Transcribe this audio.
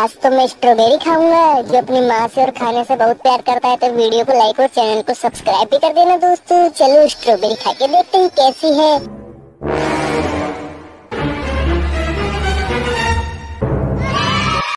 आज तो मैं स्ट्रॉबेरी खाऊँगा, जो अपनी माँ से और खाने से बहुत प्यार करता है तो वीडियो को लाइक और चैनल को सब्सक्राइब भी कर देना दोस्तों। चलो स्ट्रॉबेरी खा के देखते हैं कैसी है।